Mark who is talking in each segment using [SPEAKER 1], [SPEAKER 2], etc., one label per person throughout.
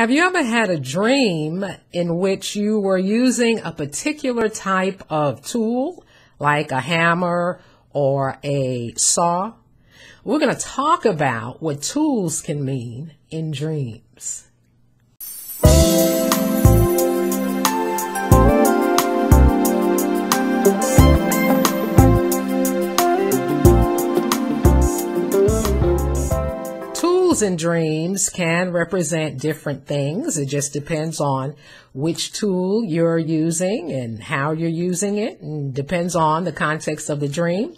[SPEAKER 1] Have you ever had a dream in which you were using a particular type of tool, like a hammer or a saw? We're going to talk about what tools can mean in dreams. Tools in dreams can represent different things. It just depends on which tool you're using and how you're using it and depends on the context of the dream.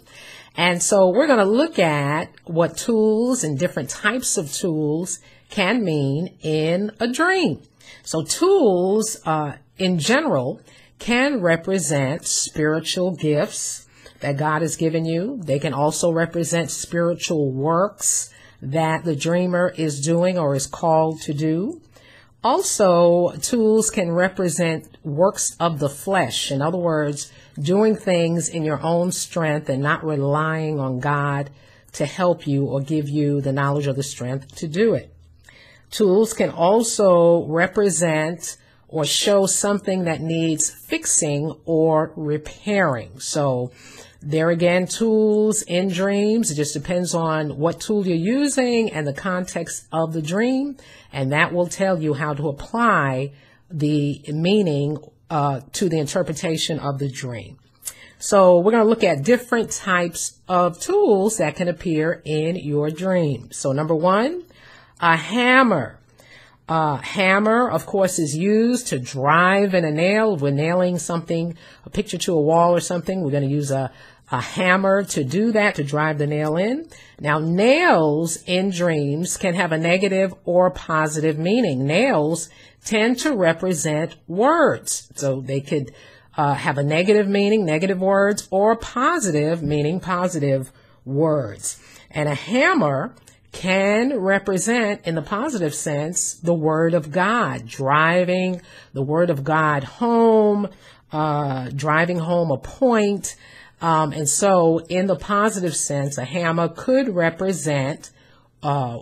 [SPEAKER 1] And so we're going to look at what tools and different types of tools can mean in a dream. So tools, uh, in general, can represent spiritual gifts that God has given you. They can also represent spiritual works that the dreamer is doing or is called to do. Also, tools can represent works of the flesh. In other words, doing things in your own strength and not relying on God to help you or give you the knowledge or the strength to do it. Tools can also represent or show something that needs fixing or repairing. So there again, tools in dreams. It just depends on what tool you're using and the context of the dream. And that will tell you how to apply the meaning uh, to the interpretation of the dream. So we're going to look at different types of tools that can appear in your dream. So number one, a hammer. A hammer, of course, is used to drive in a nail. If we're nailing something, a picture to a wall or something, we're going to use a, a hammer to do that, to drive the nail in. Now, nails in dreams can have a negative or positive meaning. Nails tend to represent words. So they could uh, have a negative meaning, negative words, or positive meaning, positive words. And a hammer can represent, in the positive sense, the Word of God, driving the Word of God home, uh, driving home a point. Um, and so, in the positive sense, a hammer could represent uh,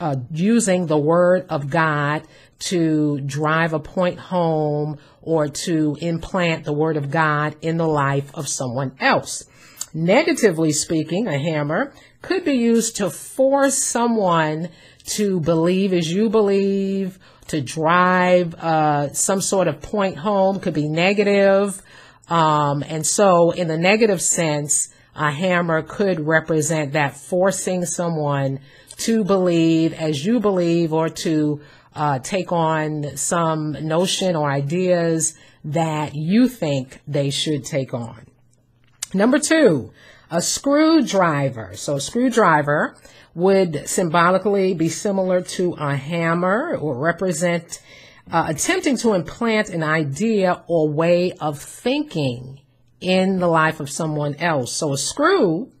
[SPEAKER 1] uh, using the Word of God to drive a point home or to implant the Word of God in the life of someone else. Negatively speaking, a hammer could be used to force someone to believe as you believe, to drive uh, some sort of point home, could be negative. Um, and so, in the negative sense, a hammer could represent that forcing someone to believe as you believe or to uh, take on some notion or ideas that you think they should take on. Number two, a screwdriver. So a screwdriver would symbolically be similar to a hammer or represent uh, attempting to implant an idea or way of thinking in the life of someone else. So a screw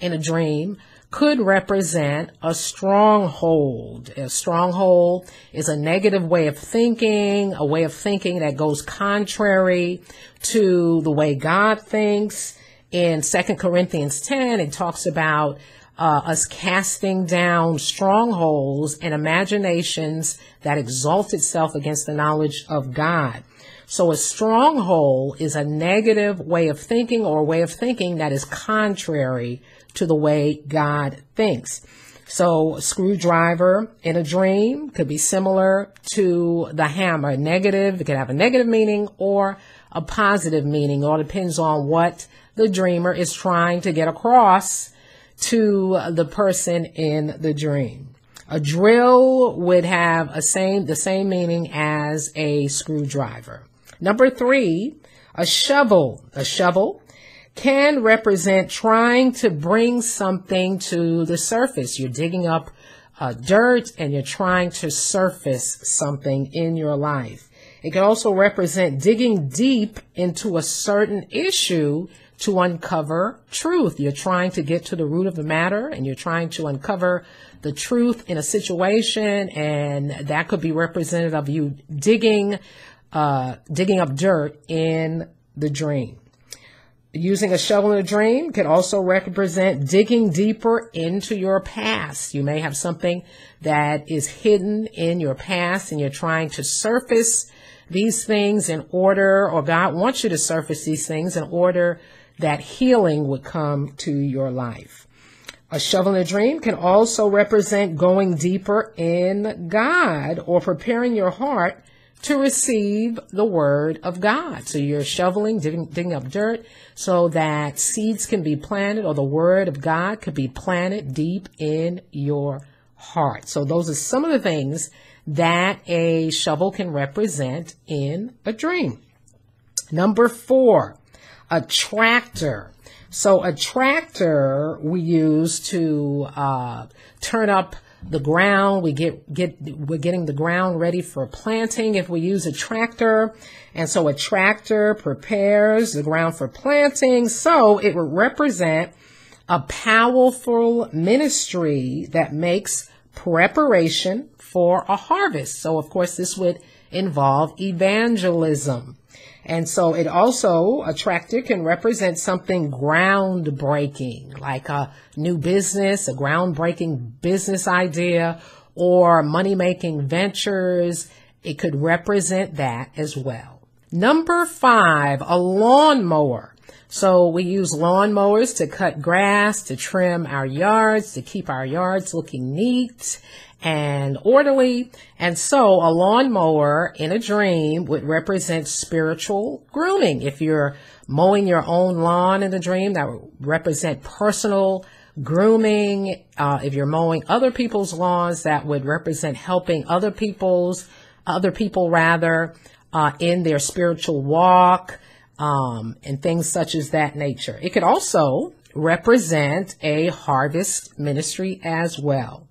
[SPEAKER 1] in a dream could represent a stronghold. A stronghold is a negative way of thinking, a way of thinking that goes contrary to the way God thinks in Second Corinthians 10, it talks about uh, us casting down strongholds and imaginations that exalt itself against the knowledge of God. So a stronghold is a negative way of thinking or a way of thinking that is contrary to the way God thinks. So screwdriver in a dream could be similar to the hammer. Negative, it could have a negative meaning or a positive meaning. It all depends on what the dreamer is trying to get across to the person in the dream. A drill would have a same the same meaning as a screwdriver. Number three, a shovel. A shovel can represent trying to bring something to the surface. You're digging up uh, dirt and you're trying to surface something in your life. It can also represent digging deep into a certain issue to uncover truth. You're trying to get to the root of the matter and you're trying to uncover the truth in a situation and that could be representative of you digging, uh, digging up dirt in the dream. Using a shovel in a dream can also represent digging deeper into your past. You may have something that is hidden in your past and you're trying to surface these things in order, or God wants you to surface these things in order that healing would come to your life. A shovel in a dream can also represent going deeper in God or preparing your heart to receive the word of God. So you're shoveling, digging, digging, up dirt so that seeds can be planted or the word of God could be planted deep in your heart. So those are some of the things that a shovel can represent in a dream. Number four, a tractor. So a tractor we use to uh, turn up the ground. We get get we're getting the ground ready for planting if we use a tractor. And so a tractor prepares the ground for planting. So it would represent a powerful ministry that makes preparation for a harvest. So of course this would involve evangelism. And so it also, a tractor can represent something groundbreaking, like a new business, a groundbreaking business idea, or money making ventures. It could represent that as well. Number five, a lawnmower. So we use lawnmowers to cut grass, to trim our yards, to keep our yards looking neat and orderly. And so a lawnmower in a dream would represent spiritual grooming. If you're mowing your own lawn in a dream, that would represent personal grooming. Uh, if you're mowing other people's lawns, that would represent helping other people's, other people rather, uh, in their spiritual walk, um, and things such as that nature. It could also represent a harvest ministry as well.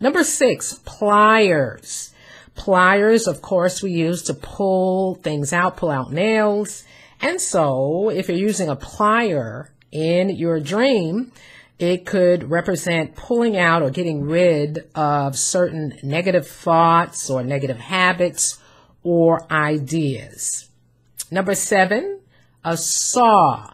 [SPEAKER 1] Number six, pliers. Pliers, of course, we use to pull things out, pull out nails. And so if you're using a plier in your dream, it could represent pulling out or getting rid of certain negative thoughts or negative habits or ideas. Number seven, a saw.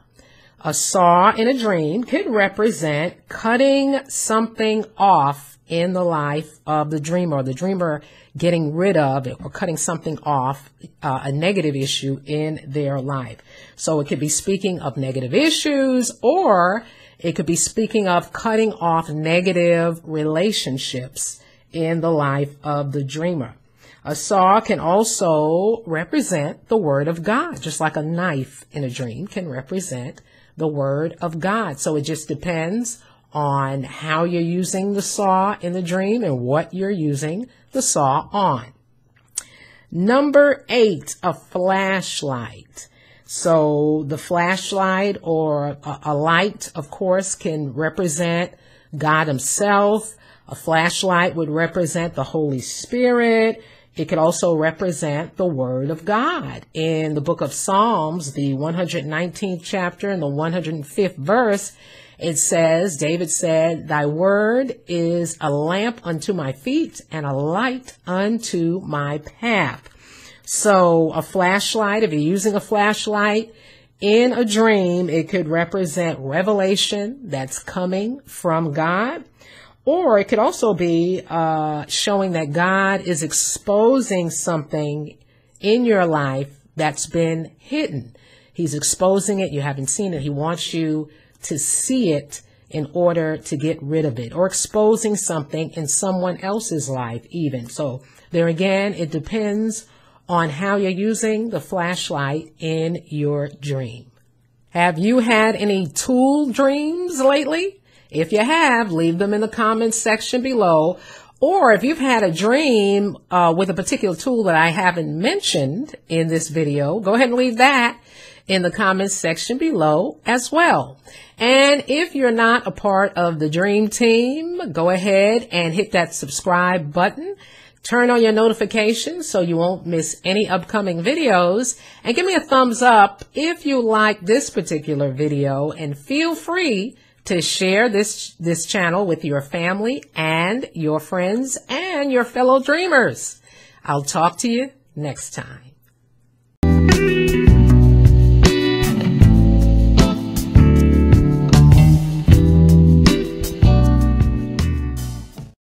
[SPEAKER 1] A saw in a dream could represent cutting something off in the life of the dreamer, the dreamer getting rid of or cutting something off, uh, a negative issue in their life. So it could be speaking of negative issues or it could be speaking of cutting off negative relationships in the life of the dreamer. A saw can also represent the word of God, just like a knife in a dream can represent the word of God. So it just depends on how you're using the saw in the dream and what you're using the saw on. Number eight, a flashlight. So the flashlight or a, a, light, of course, can represent God himself. A flashlight would represent the Holy Spirit. It could also represent the Word of God. In the book of Psalms, the 119th chapter and the 105th verse, it says, David said, Thy word is a lamp unto my feet and a light unto my path. So a flashlight, if you're using a flashlight in a dream, it could represent revelation that's coming from God. Or it could also be uh, showing that God is exposing something in your life that's been hidden. He's exposing it. You haven't seen it. He wants you to see it in order to get rid of it or exposing something in someone else's life even. So there again, it depends on how you're using the flashlight in your dream. Have you had any tool dreams lately? If you have, leave them in the comments section below. Or if you've had a dream uh, with a particular tool that I haven't mentioned in this video, go ahead and leave that in the comments section below as well. And if you're not a part of the Dream Team, go ahead and hit that subscribe button. Turn on your notifications so you won't miss any upcoming videos. And give me a thumbs up if you like this particular video. And feel free to share this, this channel with your family and your friends and your fellow dreamers. I'll talk to you next time.